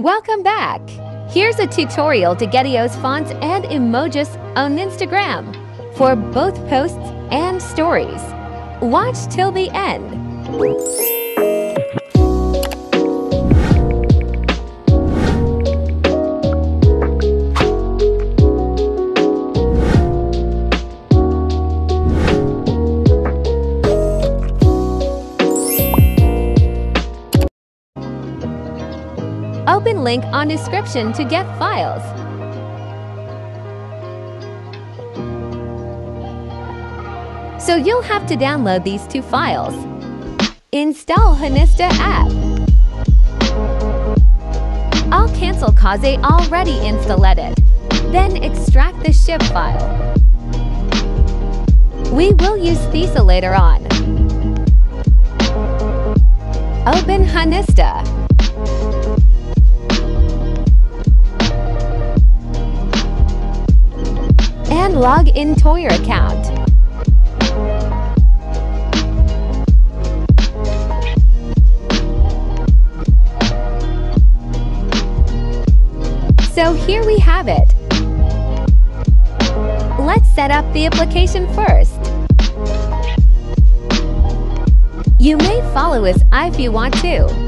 Welcome back! Here's a tutorial to Get iOS fonts and emojis on Instagram for both posts and stories. Watch till the end. Open link on description to get files. So you'll have to download these two files. Install Honista app. I'll cancel cause I already installed it. Then extract the zip file. We will use Thesa later on. Open Honista. Log in to your account. So here we have it. Let's set up the application first. You may follow us if you want to.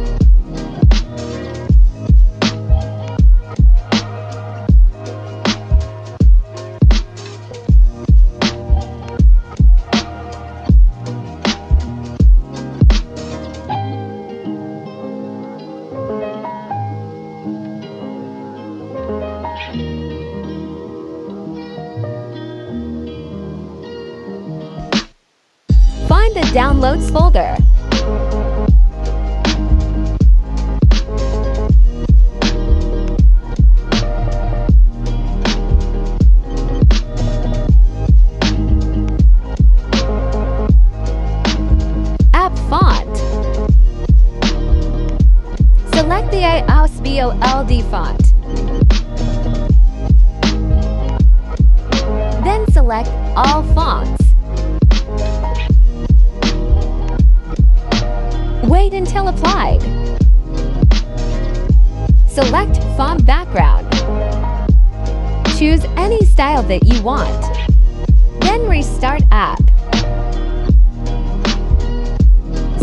The Downloads folder. App font. Select the iOS bold font. Then select All Fonts. Wait until applied. Select font background. Choose any style that you want. Then restart app.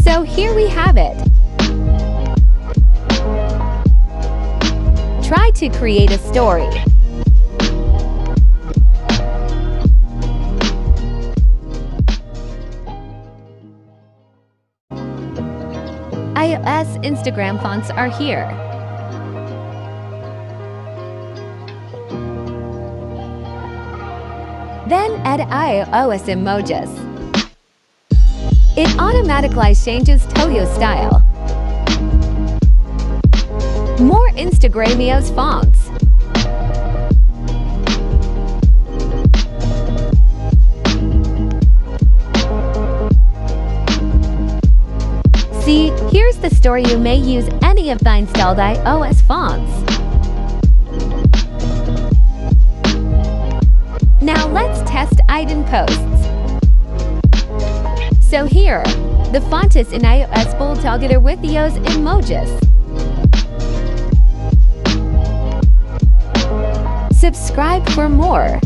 So here we have it. Try to create a story. iOS Instagram fonts are here. Then add iOS emojis. It automatically changes to your style. More Instagram iOS fonts. Story you may use any of the installed iOS fonts. Now let's test item posts. So here, the font is in iOS bold together with those emojis. Subscribe for more.